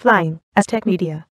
Flying, Aztec Media.